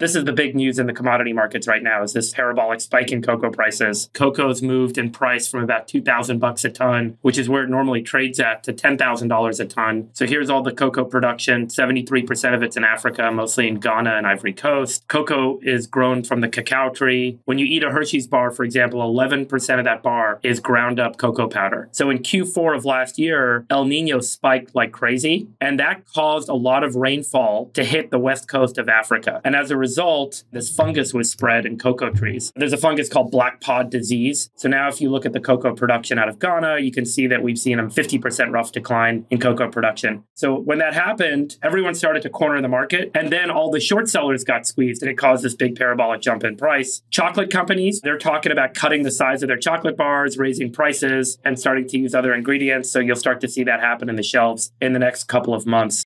This is the big news in the commodity markets right now is this parabolic spike in cocoa prices. Cocoa's moved in price from about 2000 bucks a ton, which is where it normally trades at, to $10,000 a ton. So here's all the cocoa production. 73% of it's in Africa, mostly in Ghana and Ivory Coast. Cocoa is grown from the cacao tree. When you eat a Hershey's bar, for example, 11% of that bar is ground up cocoa powder. So in Q4 of last year, El Nino spiked like crazy, and that caused a lot of rainfall to hit the west coast of Africa. And as a result, this fungus was spread in cocoa trees. There's a fungus called black pod disease. So now, if you look at the cocoa production out of Ghana, you can see that we've seen a 50% rough decline in cocoa production. So when that happened, everyone started to corner the market, and then all the short sellers got squeezed, and it caused this big parabolic jump in price. Chocolate companies, they're talking about cutting the size of their chocolate bars, raising prices, and starting to use other ingredients. So you'll start to see that happen in the shelves in the next couple of months.